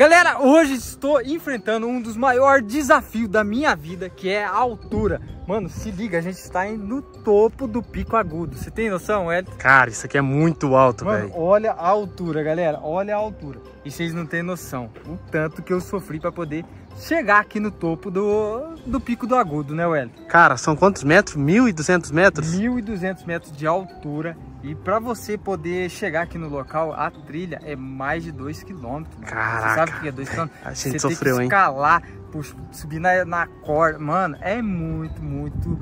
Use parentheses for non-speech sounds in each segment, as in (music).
Galera, hoje estou enfrentando um dos maiores desafios da minha vida, que é a altura. Mano, se liga, a gente está no topo do pico agudo. Você tem noção, Elton? Cara, isso aqui é muito alto, velho. Olha a altura, galera. Olha a altura. E vocês não têm noção o tanto que eu sofri para poder chegar aqui no topo do, do pico do agudo, né, Wellington? Cara, são quantos metros? 1.200 metros? 1.200 metros de altura. E para você poder chegar aqui no local, a trilha é mais de 2 km. Caraca. Você sabe o que é 2 km? A gente você sofreu, tem que escalar, hein? subir na, na corda. Mano, é muito, muito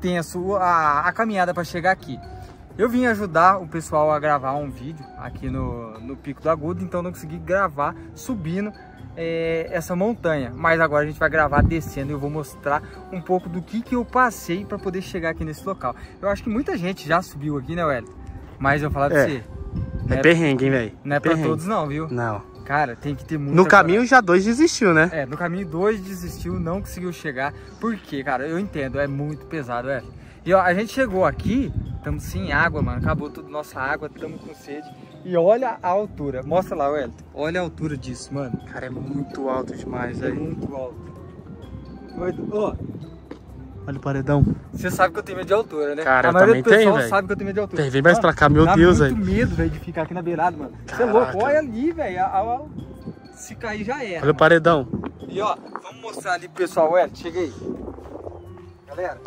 tenso a, a caminhada para chegar aqui. Eu vim ajudar o pessoal a gravar um vídeo aqui no, no Pico do Agudo, então não consegui gravar subindo é, essa montanha. Mas agora a gente vai gravar descendo e eu vou mostrar um pouco do que, que eu passei para poder chegar aqui nesse local. Eu acho que muita gente já subiu aqui, né, Wellington? Mas eu vou falar pra é. você. É, é perrengue, hein, velho? Não é perrengue. pra todos não, viu? Não. Cara, tem que ter muito. No caminho já dois desistiu, né? É, no caminho dois desistiu, não conseguiu chegar. Por quê, cara? Eu entendo, é muito pesado, é. E ó, a gente chegou aqui, estamos sem água, mano. Acabou toda nossa água, estamos com sede. E olha a altura. Mostra lá, Wellington. Olha a altura disso, mano. Cara, é muito alto demais, velho. É muito alto. Ó, Olha o paredão. Você sabe que eu tenho medo de altura, né? Cara, a eu também tenho, velho. sabe que eu tenho medo de altura. Tem, vem mais pra cá, meu dá Deus, velho. velho. muito medo, velho, de ficar aqui na beirada, mano. Você é louco, olha ali, velho. Se cair já era. Olha o paredão. E ó, vamos mostrar ali pro pessoal, ué, chega aí. Galera.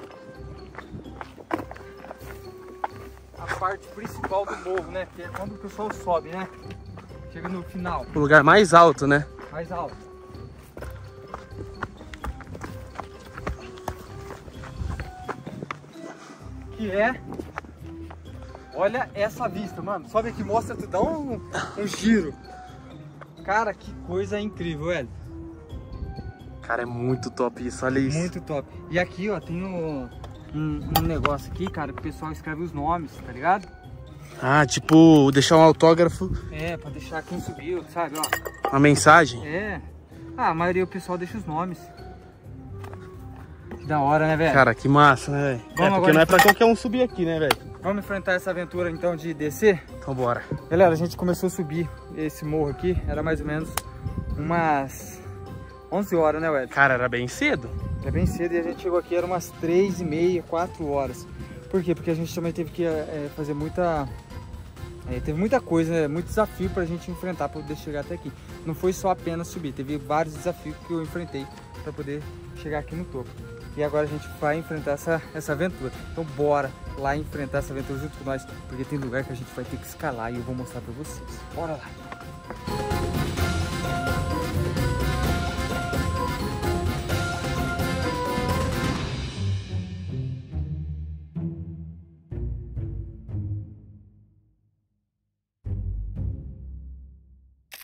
A parte principal do morro, né? Que é quando o pessoal sobe, né? Chega no final. O lugar mais alto, né? Mais alto. que é... Olha essa vista, mano. Sobe aqui, mostra, tu dá um, um giro. Cara, que coisa incrível, velho. Cara, é muito top isso, olha isso. Muito top. E aqui, ó, tem um, um, um negócio aqui, cara, que o pessoal escreve os nomes, tá ligado? Ah, tipo, deixar um autógrafo. É, pra deixar quem subiu, sabe, ó. Uma mensagem? É. Ah, a maioria do pessoal deixa os nomes. Que da hora, né, velho? Cara, que massa, né, velho? É, porque não é pra qualquer um subir aqui, né, velho? Vamos enfrentar essa aventura, então, de descer? Então, bora. Galera, a gente começou a subir esse morro aqui, era mais ou menos umas 11 horas, né, Wellington? Cara, era bem cedo. É bem cedo e a gente chegou aqui, era umas 3 e meia, 4 horas. Por quê? Porque a gente também teve que é, fazer muita... É, teve muita coisa, né? muito desafio pra gente enfrentar para poder chegar até aqui. Não foi só apenas subir, teve vários desafios que eu enfrentei para poder chegar aqui no topo. E agora a gente vai enfrentar essa, essa aventura. Então bora lá enfrentar essa aventura junto com nós, porque tem lugar que a gente vai ter que escalar e eu vou mostrar para vocês. Bora lá!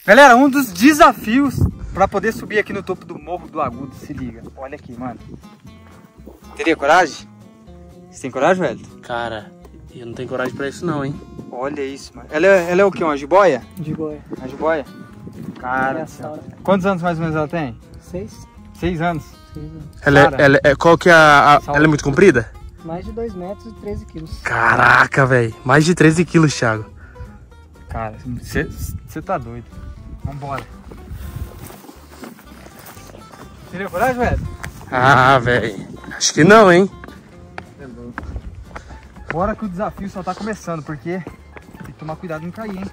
Galera, um dos desafios para poder subir aqui no topo do Morro do Agudo, se liga. Olha aqui, mano. Teria coragem? Você tem coragem, velho? Cara, eu não tenho coragem pra isso não, hein? Olha isso, mano. Ela é, ela é o quê? Uma jiboia? Jiboia. Uma jiboia? Cara, quantos anos mais ou menos ela tem? Seis. Seis anos? Seis anos. Ela, é, ela é, qual que é a, a ela é muito comprida? Mais de 2 metros e 13 quilos. Caraca, velho. Mais de 13 quilos, Thiago. Cara, você tá doido. Vambora. Teria coragem, velho? Ah, velho. Acho que não, hein? É louco. Bora que o desafio só tá começando, porque tem que tomar cuidado em cair, hein?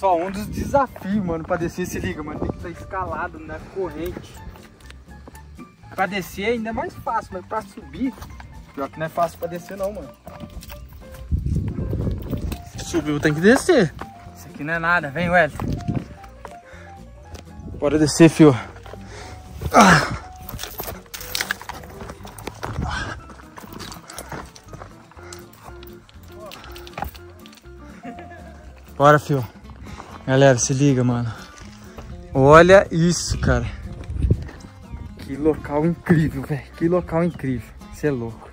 Só um dos desafios, mano, pra descer, se liga, mano. Tem que estar escalado na corrente. Pra descer é ainda mais fácil, mas pra subir, pior que não é fácil pra descer não, mano. Subiu, tem que descer. Isso aqui não é nada, vem, Wellington. Bora descer, fio. Ah. Bora, fio. Galera, se liga, mano. Olha isso, cara. Que local incrível, velho. Que local incrível. Você é louco.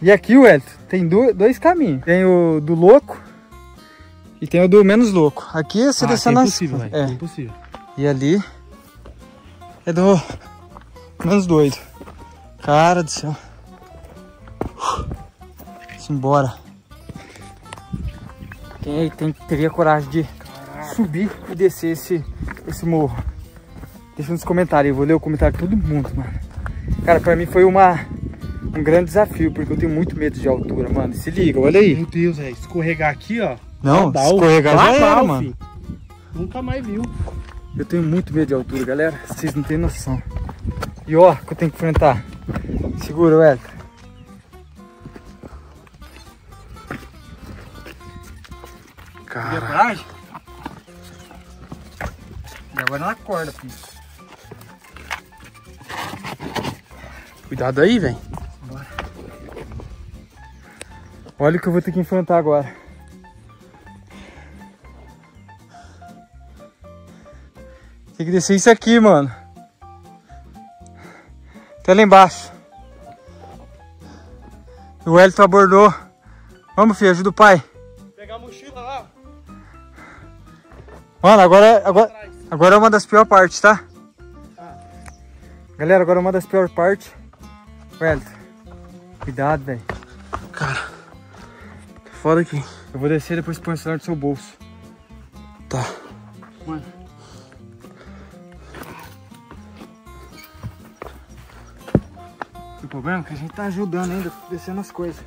E aqui, Wellington, tem dois caminhos. Tem o do louco e tem o do menos louco. Aqui você ah, descendo é impossível, as... é. é impossível. E ali é do menos doido. Cara do céu. Simbora. Quem aí tem, teria coragem de Caraca. subir e descer esse, esse morro? Deixa nos comentários, eu vou ler o comentário de todo mundo, mano. Cara, pra mim foi uma, um grande desafio, porque eu tenho muito medo de altura, mano. Se liga, olha aí. Meu Deus, é escorregar aqui, ó. Não, Dá escorregar já era, mano. Nunca mais viu. Eu tenho muito medo de altura, galera. Vocês não têm noção. E ó, que eu tenho que enfrentar. Segura, Wellington. Cara. coragem? E agora na corda, filho. Cuidado aí, velho. Olha o que eu vou ter que enfrentar agora. Tem que descer isso aqui, mano. Até lá embaixo. O Elton abordou. Vamos, filho, ajuda o pai. Mano, agora, agora, agora é uma das piores partes, tá? Galera, agora é uma das piores partes. Wellington, cuidado, velho. Cara, tá foda aqui. Eu vou descer e depois põe o celular no seu bolso. Tá. Mano. O problema é que a gente tá ajudando ainda, descendo as coisas.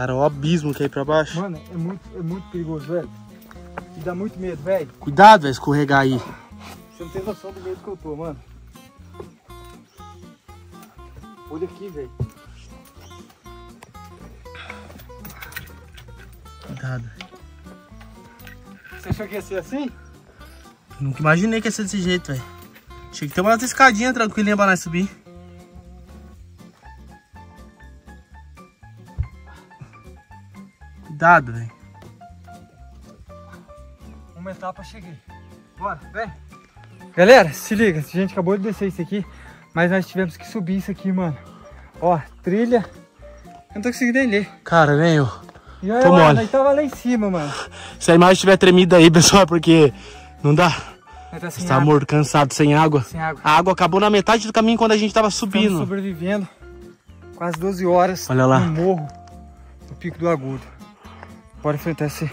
Cara, o abismo que é aí pra baixo. Mano, é muito, é muito perigoso, velho. E dá muito medo, velho. Cuidado, velho, escorregar aí. Você não tem noção do medo que eu tô, mano. Olha aqui, velho. Cuidado. Você achou que ia ser assim? Nunca imaginei que ia ser desse jeito, velho. Tinha que ter uma escadinha tranquilinha pra nós subir. Cuidado, velho. Uma etapa cheguei. Bora, vem. Galera, se liga, a gente acabou de descer isso aqui, mas nós tivemos que subir isso aqui, mano. Ó, trilha. Eu não tô conseguindo nem ler. Cara, nem eu. E aí, mano, nós tava lá em cima, mano. Se a imagem estiver tremida aí, (laughs) pessoal, porque não dá. Tá sem Você tá morto, cansado, sem água. Sem água. A água acabou na metade do caminho quando a gente tava subindo. Estamos sobrevivendo quase 12 horas Olha lá. no morro do Pico do Agudo. Bora enfrentar esse,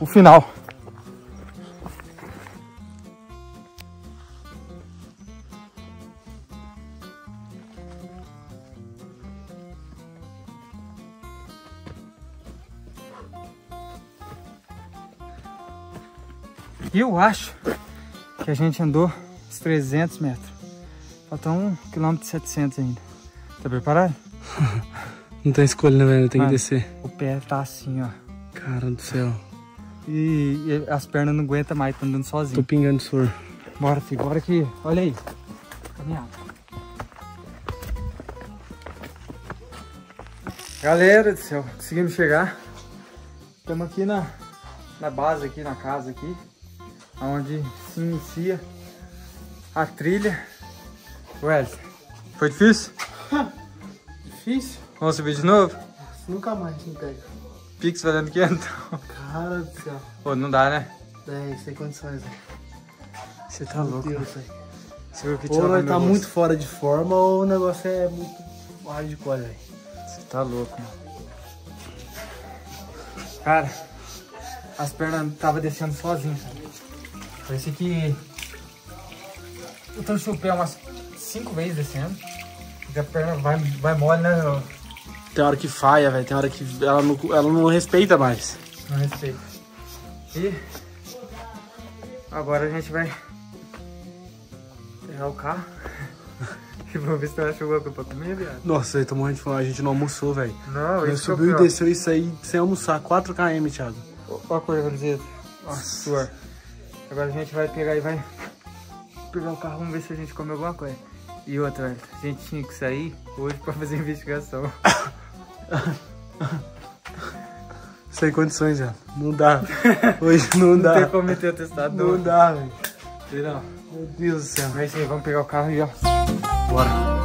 o final. Eu acho que a gente andou uns 300 metros. Falta um quilômetro e 700 ainda. Tá preparado? (laughs) Não tem escolha, né, velho? Tem que descer. O pé tá assim, ó. Cara do céu. E, e as pernas não aguentam mais, tá andando sozinho. Tô pingando soro. Bora, filho, bora aqui. Olha aí. Caminhada. Galera do céu, conseguimos chegar. Estamos aqui na, na base, aqui na casa aqui. Onde se inicia a trilha. Wesley, foi difícil? (laughs) difícil? Vamos subir de novo? Nunca mais me pega. Pix valendo que então. Cara do céu. Pô, não dá, né? É, sem condições, velho. Você tá Meu louco. Deus, velho. Ou nós tá muito fora de forma ou o negócio é muito hardcore, velho. Você tá louco, mano. Cara, as pernas tava descendo sozinho, Parece que eu trouxe o pé umas cinco vezes descendo. Porque a perna vai, vai mole, né? Tem hora que falha, velho. Tem hora que ela não, ela não respeita mais. Não respeita. E agora a gente vai pegar o carro. (laughs) e vamos ver se ela chegou pra comer, viado. Nossa, eu tô morrendo de fome. A gente não almoçou, velho. Não, isso subiu e desceu isso aí sem almoçar. 4km, Thiago. Olha a cor da camiseta. Nossa. Suor. Agora a gente vai pegar e vai pegar o carro, vamos ver se a gente come alguma coisa. E outra, a gente tinha que sair hoje pra fazer investigação. (laughs) Sem condições, já. Não dá. Hoje não, não dá. Não tem como meter o testador. Não dá, velho. Meu Deus do céu. Mas sim, vamos pegar o carro e ó. Bora.